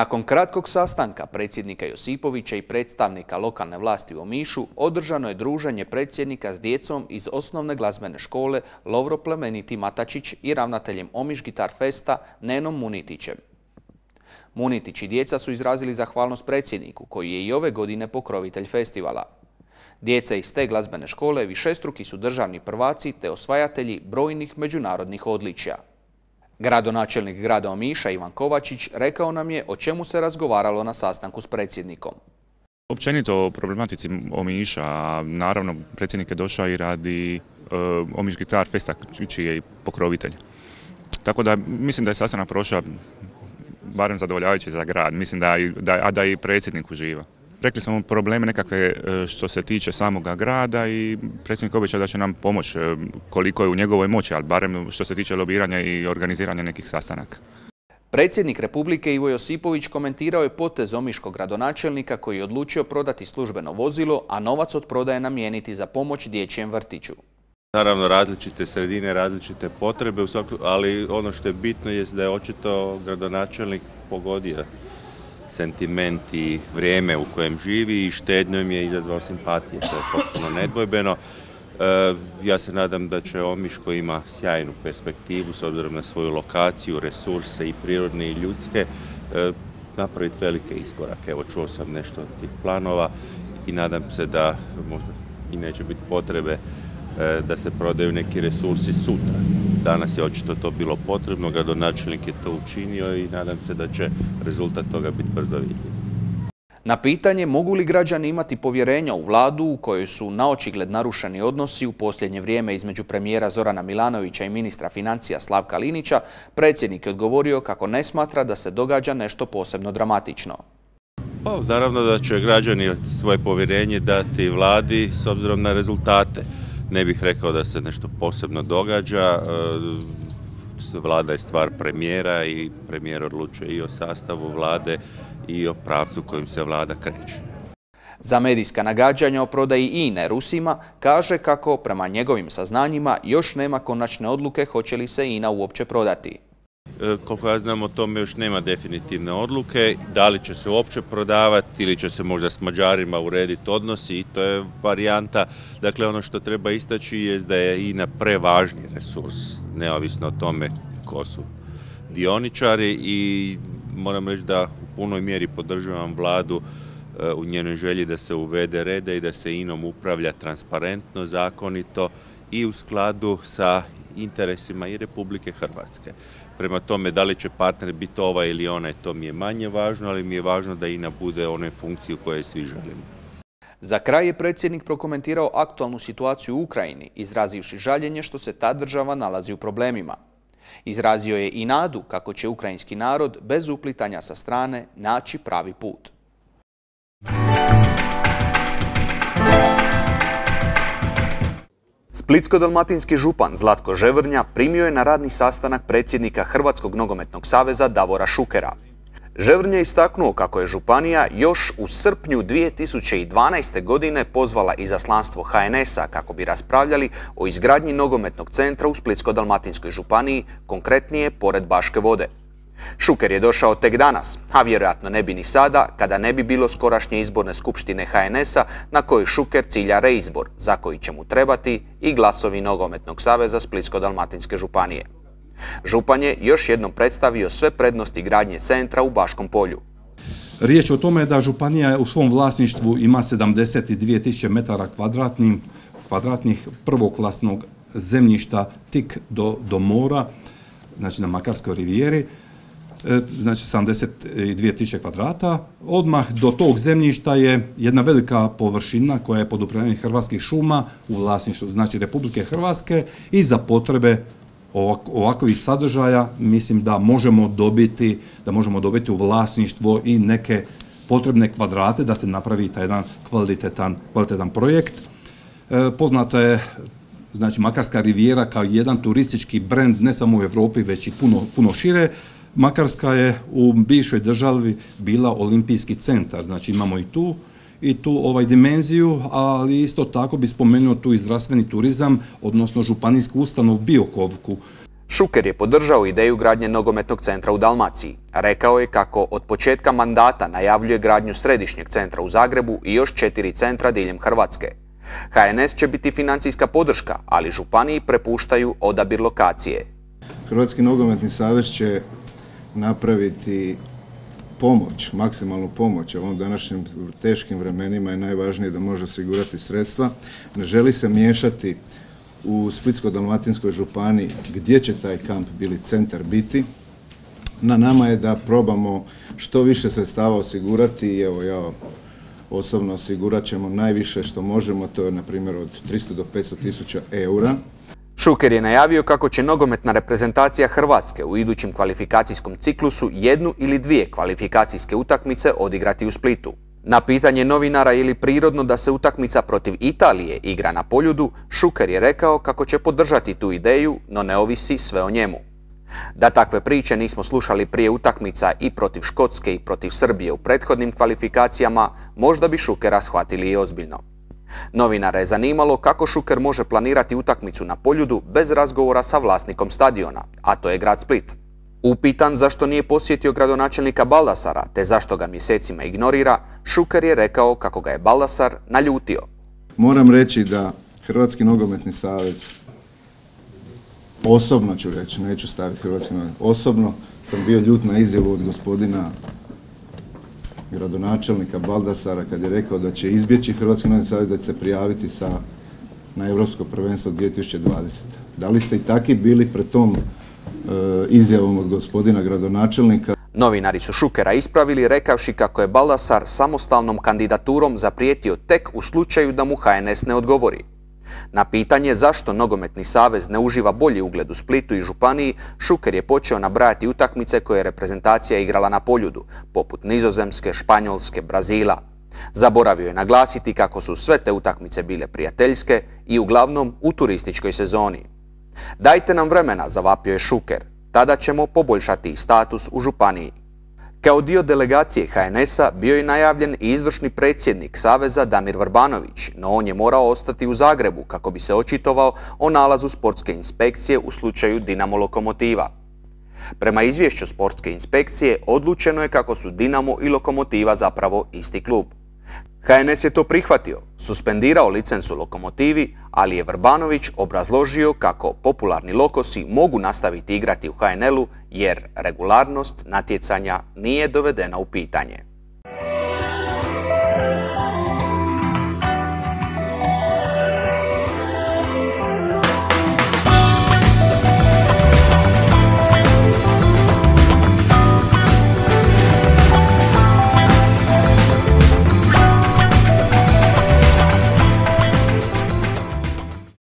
Nakon kratkog sastanka predsjednika Josipovića i predstavnika lokalne vlasti u Omišu, održano je druženje predsjednika s djecom iz osnovne glazbene škole Lovro Plemeniti Matačić i ravnateljem Omiš Gitar Festa Nenom Munitićem. Munitić i djeca su izrazili zahvalnost predsjedniku, koji je i ove godine pokrovitelj festivala. Djeca iz te glazbene škole višestruki su državni prvaci te osvajatelji brojnih međunarodnih odličja. Gradonačelnik grada Omiša Ivan Kovačić rekao nam je o čemu se razgovaralo na sastanku s predsjednikom. Općenito o problematici Omiša, a naravno predsjednik je došao i radi uh, Omiš Gitar Festa, čiji je pokrovitelj. Tako da mislim da je sastanak prošao barem zadovoljavajući za grad, mislim da, da, a da i predsjednik uživa. Rekli smo probleme nekakve e, što se tiče samoga grada i predsjednik obeća da će nam pomoći e, koliko je u njegovoj moći, ali barem što se tiče lobiranja i organiziranja nekih sastanaka. Predsjednik Republike Ivo Josipović komentirao je potez omiškog gradonačelnika koji je odlučio prodati službeno vozilo, a novac od prodaje namijeniti za pomoć dječjem vrtiću. Naravno različite sredine, različite potrebe, ali ono što je bitno je da je očito gradonačelnik pogodio sentiment i vrijeme u kojem živi i štednjom je izazvao simpatije, to je potpuno nedvojbeno. E, ja se nadam da će Omiš koji ima sjajnu perspektivu s obzirom na svoju lokaciju, resurse i prirodne i ljudske, e, napraviti velike iskorake. Evo čuo sam nešto od tih planova i nadam se da možda i neće biti potrebe e, da se prodaju neki resursi sutra. Danas je očito to bilo potrebno, gradonačelnik je to učinio i nadam se da će rezultat toga biti brzo vidljiv. Na pitanje mogu li građani imati povjerenja u vladu u kojoj su naočigled narušeni odnosi u posljednje vrijeme između premijera Zorana Milanovića i ministra financija Slavka Linića, predsjednik je odgovorio kako ne smatra da se događa nešto posebno dramatično. Pa, naravno da će građani svoje povjerenje dati vladi s obzirom na rezultate. Ne bih rekao da se nešto posebno događa. E, vlada je stvar premijera i premijer odlučuje i o sastavu vlade i o pravcu kojim se vlada kreće. Za medijska nagađanja o prodaji INE Rusima kaže kako prema njegovim saznanjima još nema konačne odluke hoće li se INA uopće prodati. E, koliko ja znam o tome još nema definitivne odluke, da li će se uopće prodavati ili će se možda s Mađarima urediti odnosi i to je varijanta. Dakle, ono što treba istaći je da je INA prevažni resurs, neovisno o tome ko su dioničari i moram reći da u punoj mjeri podržavam vladu e, u njenoj želji da se uvede rede i da se inom upravlja transparentno, zakonito i u skladu sa interesima i Republike Hrvatske. Prema tome, da li će partner biti ovaj ili onaj, to mi je manje važno, ali mi je važno da INA bude onoj funkciji u kojoj svi želimo. Za kraj je predsjednik prokomentirao aktualnu situaciju u Ukrajini, izrazivši žaljenje što se ta država nalazi u problemima. Izrazio je i nadu kako će ukrajinski narod bez uplitanja sa strane naći pravi put. Splitsko-dalmatinski župan Zlatko Ževrnja primio je na radni sastanak predsjednika Hrvatskog nogometnog saveza Davora Šukera. Ževrnja je istaknuo kako je Županija još u srpnju 2012. godine pozvala izaslanstvo HNS-a kako bi raspravljali o izgradnji nogometnog centra u Splitsko-dalmatinskoj županiji, konkretnije pored Baške vode. Šuker je došao tek danas, a vjerojatno ne bi ni sada, kada ne bi bilo skorašnje izborne skupštine HNS-a na kojoj Šuker cilja reizbor, za koji će mu trebati i glasovi Nogometnog saveza Splitsko-Dalmatinske županije. Župan je još jednom predstavio sve prednosti gradnje centra u Baškom polju. Riječ je o tome da Županija u svom vlasništvu ima 72.000 metara kvadratnih prvoklasnog zemljišta tik do, do mora, znači na Makarskoj rivijeri, znači 72.000 kvadrata. Odmah do tog zemljišta je jedna velika površina koja je pod upravljanjem Hrvatskih šuma u vlasništvu znači Republike Hrvatske i za potrebe ovakvih sadržaja mislim da možemo dobiti da možemo dobiti u vlasništvo i neke potrebne kvadrate da se napravi taj jedan kvalitetan, kvalitetan projekt. E, poznata je znači Makarska rivijera kao jedan turistički brend ne samo u Europi već i puno, puno šire Makarska je u bivšoj državi bila olimpijski centar, znači imamo i tu i tu ovaj dimenziju, ali isto tako bi spomenuo tu i zdravstveni turizam, odnosno županijsku ustanovu Biokovku. Šuker je podržao ideju gradnje nogometnog centra u Dalmaciji. Rekao je kako od početka mandata najavljuje gradnju središnjeg centra u Zagrebu i još četiri centra diljem Hrvatske. HNS će biti financijska podrška, ali županiji prepuštaju odabir lokacije. Hrvatski nogometni savez će napraviti pomoć, maksimalnu pomoć, u ovom današnjim teškim vremenima je najvažnije da može osigurati sredstva. Ne želi se miješati u Splitsko-dalmatinskoj županiji gdje će taj kamp bili centar biti. Na nama je da probamo što više sredstava osigurati i evo ja osobno osigurat ćemo najviše što možemo, to je na primjer od 300 do 500 tisuća eura. Šuker je najavio kako će nogometna reprezentacija Hrvatske u idućem kvalifikacijskom ciklusu jednu ili dvije kvalifikacijske utakmice odigrati u Splitu. Na pitanje novinara ili prirodno da se utakmica protiv Italije igra na poljudu, Šuker je rekao kako će podržati tu ideju, no ne ovisi sve o njemu. Da takve priče nismo slušali prije utakmica i protiv Škotske i protiv Srbije u prethodnim kvalifikacijama, možda bi Šukera shvatili i ozbiljno. Novinara je zanimalo kako Šuker može planirati utakmicu na poljudu bez razgovora sa vlasnikom stadiona, a to je grad Split. Upitan zašto nije posjetio gradonačelnika Baldasara te zašto ga mjesecima ignorira, Šuker je rekao kako ga je Baldasar naljutio. Moram reći da Hrvatski nogometni savez, osobno ću reći, neću staviti Hrvatski nogometni, osobno sam bio ljut na izjavu od gospodina gradonačelnika Baldasara kad je rekao da će izbjeći Hrvatski nogometni savez da će se prijaviti sa, na Europsko prvenstvo 2020. Da li ste i taki bili pred tom E, izjavom od gospodina gradonačelnika. Novinari su Šukera ispravili rekavši kako je Baldasar samostalnom kandidaturom zaprijetio tek u slučaju da mu HNS ne odgovori. Na pitanje zašto Nogometni savez ne uživa bolji ugled u Splitu i Županiji, Šuker je počeo nabrajati utakmice koje je reprezentacija igrala na poljudu, poput Nizozemske, Španjolske, Brazila. Zaboravio je naglasiti kako su sve te utakmice bile prijateljske i uglavnom u turističkoj sezoni. Dajte nam vremena, zavapio je Šuker, tada ćemo poboljšati status u županiji. Kao dio delegacije HNS-a bio je najavljen i izvršni predsjednik Saveza Damir Vrbanović, no on je morao ostati u Zagrebu kako bi se očitovao o nalazu sportske inspekcije u slučaju Dinamo Lokomotiva. Prema izvješću sportske inspekcije odlučeno je kako su Dinamo i Lokomotiva zapravo isti klub. HNS je to prihvatio, suspendirao licencu lokomotivi, ali je Vrbanović obrazložio kako popularni lokosi mogu nastaviti igrati u HNL-u jer regularnost natjecanja nije dovedena u pitanje.